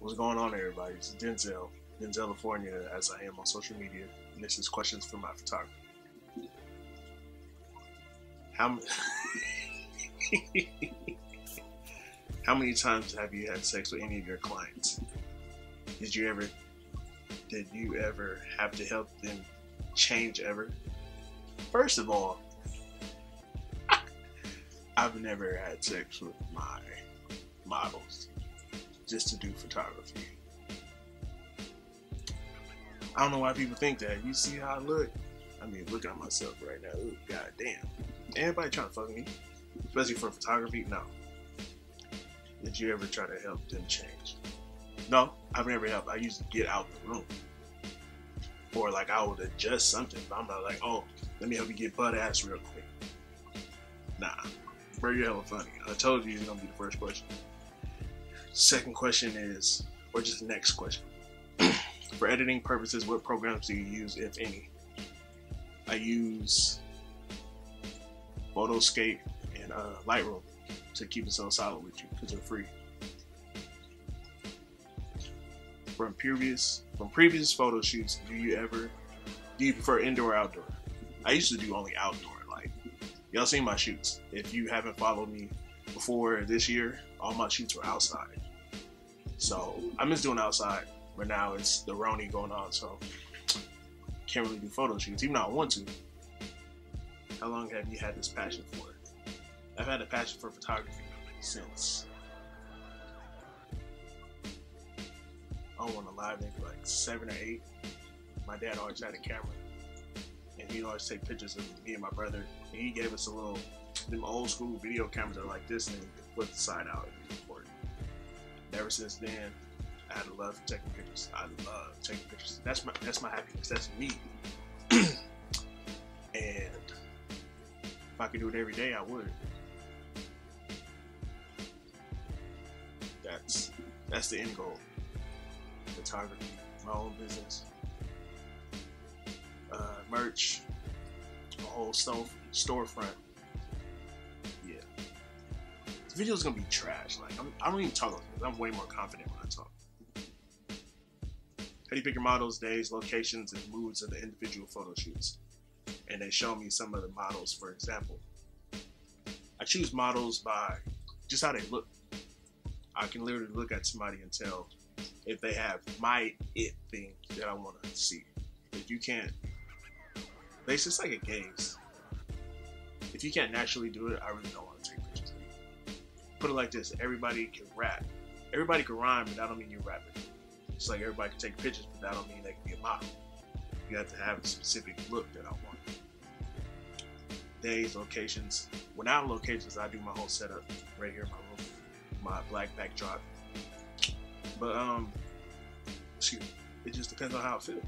What's going on, everybody? It's Denzel, Denzelifornia, as I am on social media, and this is questions for my photography. How How many times have you had sex with any of your clients? Did you ever did you ever have to help them change ever? First of all, I've never had sex with my models just to do photography. I don't know why people think that. You see how I look? I mean, look at myself right now. Ooh, God damn. Everybody trying to fuck me, especially for photography. No. Did you ever try to help them change? No, I've never helped. I used to get out the room, or like I would adjust something. But I'm not like, oh, let me help you get butt ass real quick. Nah, bro, you're hella funny. I told you it's gonna be the first question. Second question is, or just next question. For editing purposes, what programs do you use, if any? I use Photoscape and uh, Lightroom to keep it so solid with you because they're free. From previous from previous photo shoots, do you ever do you prefer indoor or outdoor? I used to do only outdoor. Like y'all seen my shoots. If you haven't followed me before this year, all my shoots were outside. So I miss doing outside, but now it's the Roni going on, so can't really do photo shoots, even though I want to. How long have you had this passion for? I've had a passion for photography since oh, I don't want to lie, maybe like seven or eight. My dad always had a camera, and he'd always take pictures of me and my brother. And he gave us a little, them old school video cameras that are like this, and can flip the side out. Ever since then, I had a love for taking pictures. I love taking pictures. That's my that's my happiness. That's me. and if I could do it every day, I would. That's that's the end goal. Photography, my own business, uh, merch, a whole store storefront. Video's gonna be trash. Like I'm, I don't even talk like this. I'm way more confident when I talk. How do you pick your models, days, locations, and moods of the individual photo shoots? And they show me some of the models, for example. I choose models by just how they look. I can literally look at somebody and tell if they have my it thing that I want to see. If you can't, it's just like a gaze. If you can't naturally do it, I really don't want to take. Put it like this: everybody can rap, everybody can rhyme, but that don't mean you're rapping. It's like everybody can take pictures, but that don't mean they can be a model. You have to have a specific look that I want. Days, locations. When I Without locations, I do my whole setup right here in my room, my black backdrop. But um, excuse me. it just depends on how I feel.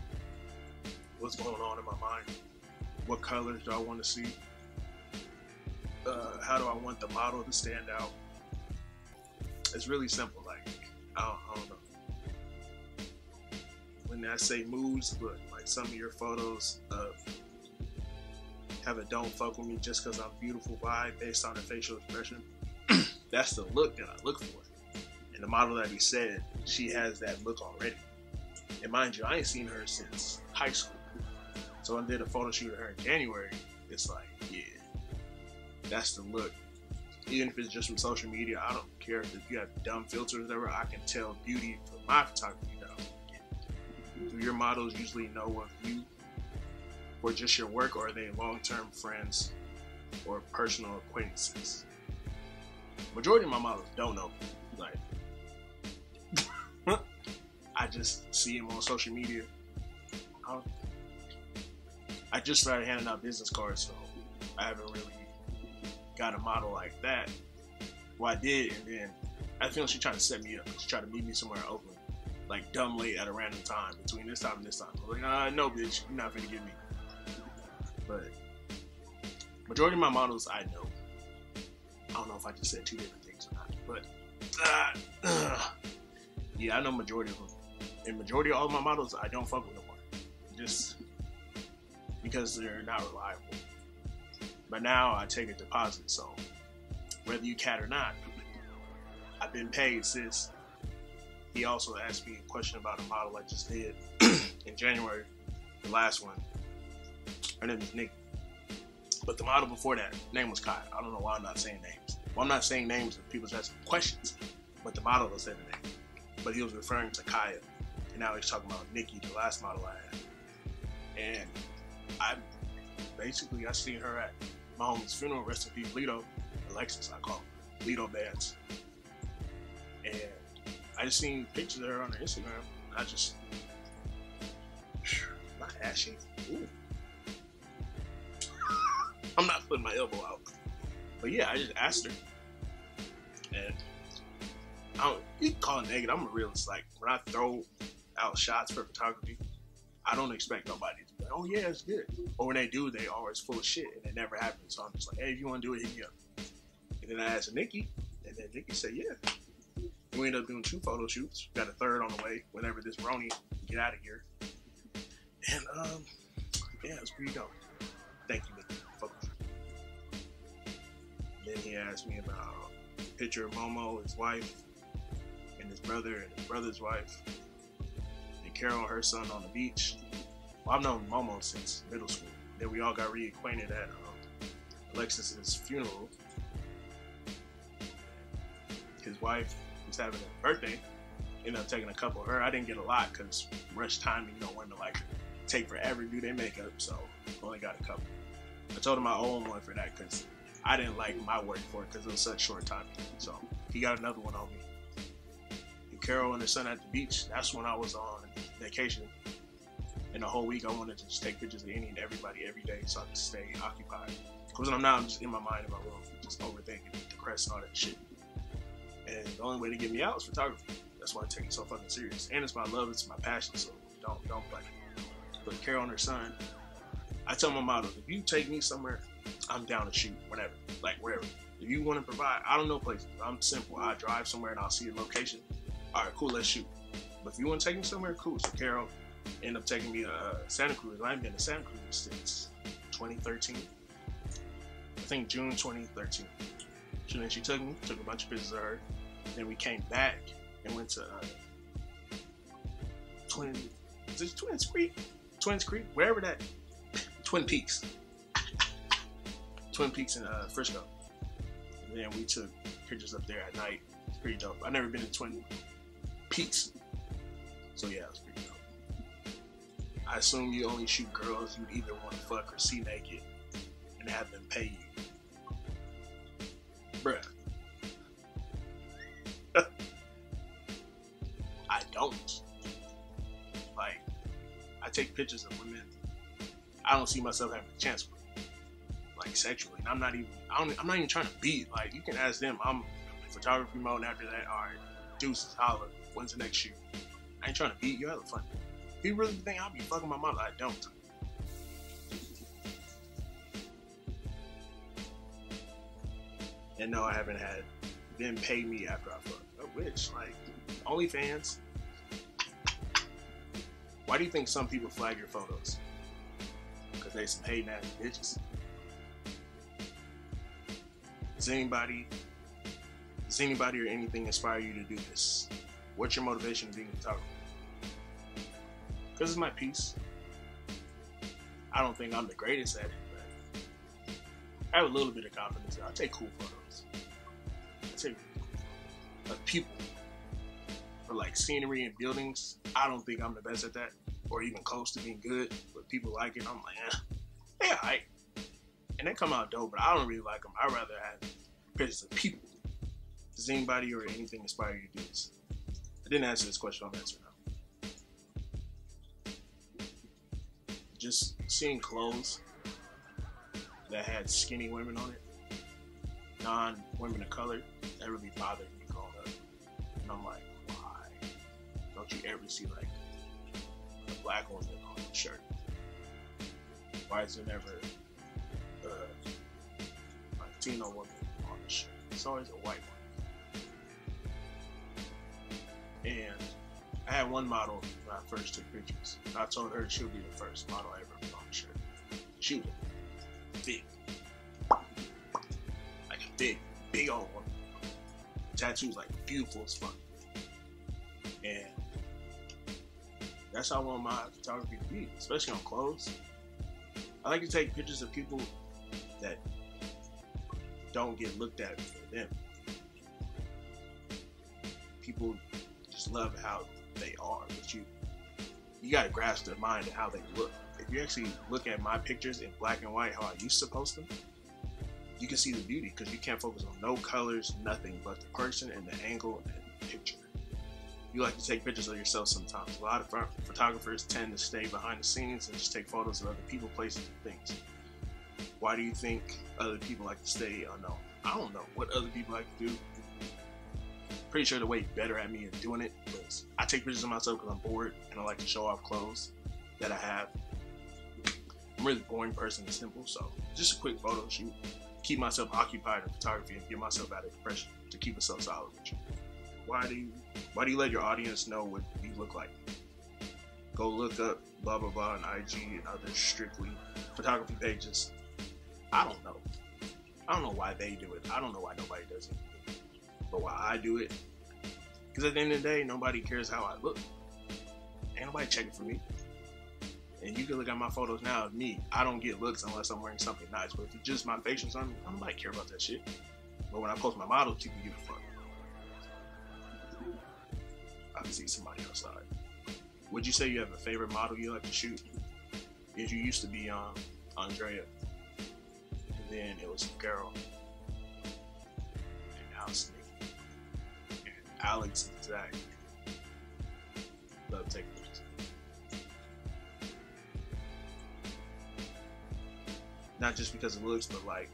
What's going on in my mind? What colors do I want to see? Uh, how do I want the model to stand out? It's really simple. Like I don't, I don't know when I say moods, but like some of your photos of have a don't fuck with me just because I'm beautiful vibe based on the facial expression. That's the look that I look for. And the model that he said, she has that look already. And mind you, I ain't seen her since high school. So I did a photo shoot of her in January. It's like, yeah, that's the look. Even if it's just from social media, I don't care if you have dumb filters or whatever. I can tell beauty from my photography though. do your models usually know of you or just your work, or are they long-term friends or personal acquaintances? Majority of my models don't know. Like, I just see them on social media. I, I just started handing out business cards, so I haven't really got a model like that. Well, I did, and then I feel she tried to set me up. She tried to meet me somewhere in Oakland like dumb late at a random time between this time and this time. I was like, uh, no, bitch, you're not gonna get me. But majority of my models I know. I don't know if I just said two different things or not, but uh, yeah, I know majority of them. And majority of all my models I don't fuck with no more, just because they're not reliable. But now I take a deposit, so whether you cat or not, I've been paid, sis. He also asked me a question about a model I just did in January, the last one. Her name is Nick. But the model before that name was Kai. I don't know why I'm not saying names. Well, I'm not saying names if people asking questions, but the model was saying the name. But he was referring to Kaya, and now he's talking about Nikki, the last model I had. And I basically I seen her at my homie's funeral. Rest in peace, Lito, Alexis, I call him Lito Bands. And I just seen pictures of her on her Instagram. I just my ashy. Ooh. I'm not putting my elbow out. But yeah, I just asked her. And I don't, you can call it negative. I'm a realist. Like, when I throw out shots for photography, I don't expect nobody to be like, oh yeah, it's good. Or when they do, they are always full of shit and it never happens. So I'm just like, hey, if you want to do it, hit me up. And then I asked Nikki, and then Nikki said, yeah. We ended up doing two photo shoots. Got a third on the way whenever this Roni get out of here. And um, yeah, it's pretty dope. Thank you, Nikki. Then he asked me about a picture of Momo, his wife, and his brother and his brother's wife, Carol her son on the beach. Well, I've known Momo since middle school. Then we all got reacquainted at um, Alexis's funeral. His wife was having a birthday. Ended up taking a couple of her. I didn't get a lot because rush timing, you know, women like take forever to do their makeup, so only got a couple. I told him I owe him one for that because I didn't like my work for it because it was such short time. So he got another one on me. Carol and her son at the beach, that's when I was on vacation. And the whole week I wanted to just take pictures of any and everybody every day so I could stay occupied. Because when I'm not, I'm just in my mind in my room, just overthinking, depressed and all that shit. And the only way to get me out is photography. That's why I take it so fucking serious. And it's my love, it's my passion, so don't don't play. But Carol and her son, I tell my model, if you take me somewhere, I'm down to shoot, whatever, like wherever. If you want to provide, I don't know places. I'm simple. I drive somewhere and I'll see a location. Cool, let's shoot. But if you want to take me somewhere, cool. So Carol ended up taking me to uh, Santa Cruz. I haven't been to Santa Cruz since 2013. I think June 2013. So then she took me, took a bunch of pictures of her. Then we came back and went to uh, Twin, is it Twins Creek? Twins Creek, wherever that, Twin Peaks. Twin Peaks in uh, Frisco. And then we took pictures up there at night. It's pretty dope. I've never been to Twin Peaks. So yeah, it's pretty dope. I assume you only shoot girls you either want to fuck or see naked and have them pay you. Bruh. I don't. Like, I take pictures of women I don't see myself having a chance with like sexually. And I'm not even I I'm not even trying to be. Like you can ask them. I'm photography mode. after that, all right, deuces, holler. When's the next shoot? I ain't trying to beat you. Have fun. If you really think I'll be fucking my mother, I don't. And no, I haven't had them pay me after I fuck. Which, oh, like, OnlyFans. Why do you think some people flag your photos? Because they some hating ass bitches. Is anybody, does anybody or anything inspire you to do this? What's your motivation to being a photographer? Because it's my piece. I don't think I'm the greatest at it, but I have a little bit of confidence. I take cool photos. I take of people for like scenery and buildings. I don't think I'm the best at that, or even close to being good. But people like it. I'm like, eh, yeah, I and they come out dope, but I don't really like them. I rather have pictures of people. Does anybody or anything inspire you to do this? I didn't answer this question. I'll answer now. Just seeing clothes that had skinny women on it, non women of color, that really bothered me growing up. And I'm like, why don't you ever see like a black woman on a shirt? Why is there never a Latino woman on the shirt. It's always a white one. And I had one model when I first took pictures. I told her she would be the first model I ever put on shirt. She was big. Like a big, big old woman. Tattoos like beautiful as fuck. And That's how I want my photography to be, especially on clothes. I like to take pictures of people that don't get looked at for them. People just love how they are, but you you gotta grasp their mind and how they look. If you actually look at my pictures in black and white, how I used to post them, you can see the beauty because you can't focus on no colors, nothing but the person and the angle and the picture. You like to take pictures of yourself sometimes. A lot of photographers tend to stay behind the scenes and just take photos of other people, places, and things. Why do you think other people like to stay unknown? I don't know what other people like to do. Pretty sure they're way better at me at doing it. But I take pictures of myself because I'm bored and I like to show off clothes that I have. I'm a really boring person and simple, so just a quick photo shoot keep myself occupied in photography and get myself out of depression to keep myself solid with you. Why do you why do you let your audience know what you look like? Go look up blah blah blah on IG and other strictly photography pages. I don't know. I don't know why they do it. I don't know why nobody does it. But why I do it. Because at the end of the day, nobody cares how I look. Ain't nobody checking for me. And you can look at my photos now of me. I don't get looks unless I'm wearing something nice. But if it's just my facial something, I don't care about that shit. But when I post my models, people give a fuck. I can see somebody outside. Would you say you have a favorite model you like to shoot? If you used to be um, Andrea, and then it was Carol, and now it's and Alex and Zach. Love taking pictures. not just because of looks, but like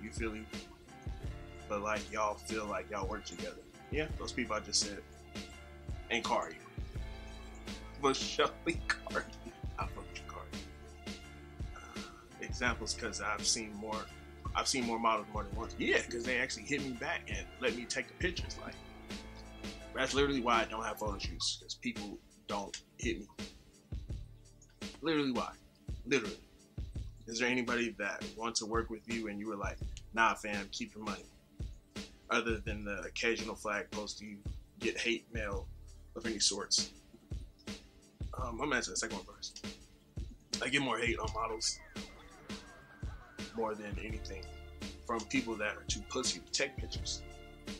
you feel me. But like y'all feel like y'all work together. Yeah, those people I just said. And Kari. But Shelly Kari. I fuck with Kari. Uh, examples because I've seen more I've seen more models more than once. Yeah, because they actually hit me back and let me take the pictures. Like that's literally why I don't have photo shoots because people don't hit me. Literally why. Literally. Is there anybody that wants to work with you and you were like, nah, fam, keep your money? Other than the occasional flag post, you get hate mail of any sorts? Um, I'm gonna answer the second one first. I get more hate on models more than anything from people that are too pussy to take pictures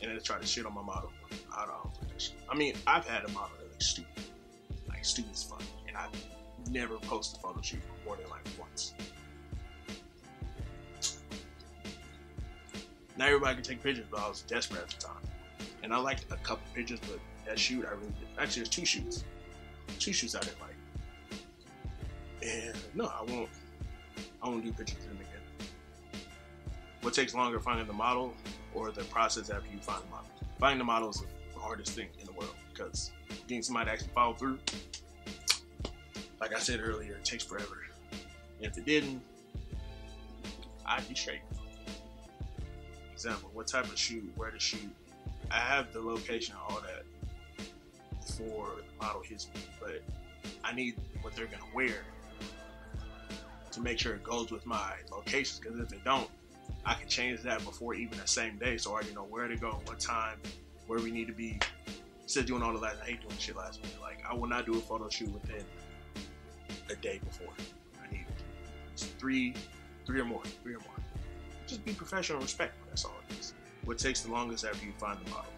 and then try to shit on my model. I don't I mean, I've had a model that looks stupid, like stupid as fuck, and I've never posted photo shoot more than like once. not everybody can take pictures, but I was desperate at the time. And I liked a couple pictures, but that shoot I really did. Actually, there's two shoots. Two shoots I didn't like. And no, I won't. I won't do pictures of them again. What takes longer, finding the model or the process after you find the model? Finding the model is hardest thing in the world because getting somebody to actually follow through, like I said earlier, it takes forever. And if it didn't, I'd be straight example, what type of shoot, where to shoot. I have the location, and all that for the model hits me, but I need what they're gonna wear to make sure it goes with my locations. Because if it don't, I can change that before even the same day, so I already know where to go, what time, where we need to be. Instead of doing all the last, I hate doing shit last minute. Like I will not do a photo shoot within a day before. I need three, three or more, three or more just be professional and respectful. That's all it is. What takes the longest after you find the model?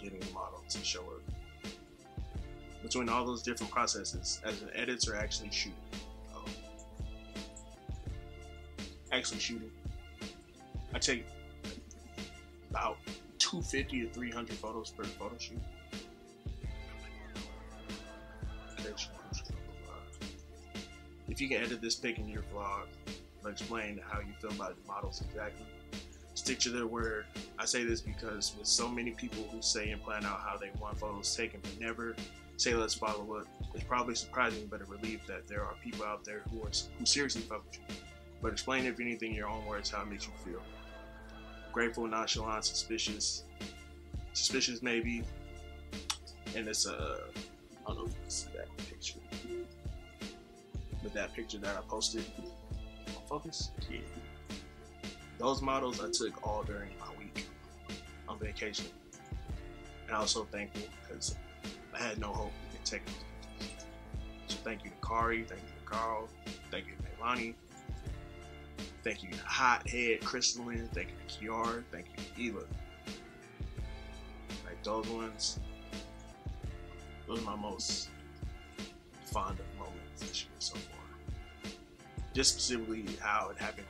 Getting the model to show up. Between all those different processes, as an editor, actually shooting. Oh. Actually shooting. I take about 250 to 300 photos per photo shoot. if you can edit this pic in your vlog, explain how you feel about the models exactly. Stick to their word. I say this because with so many people who say and plan out how they want photos taken but never say let's follow up, it's probably surprising but a relief that there are people out there who are who seriously fuck with you. But explain if anything in your own words how it makes you feel. Grateful, nonchalant, suspicious, suspicious maybe, and it's a uh, I don't know if you can see that picture with that picture that I posted on Focus. Yeah. Those models I took all during my week on vacation. And I was so thankful because I had no hope in taking. So thank you to Kari, thank you to Carl, thank you to Leilani, thank you to Hothead, Crystalline, thank you to Kiara, thank you to Eva. Like those ones, those are my most fond of moments this year so far. Just specifically how it happened.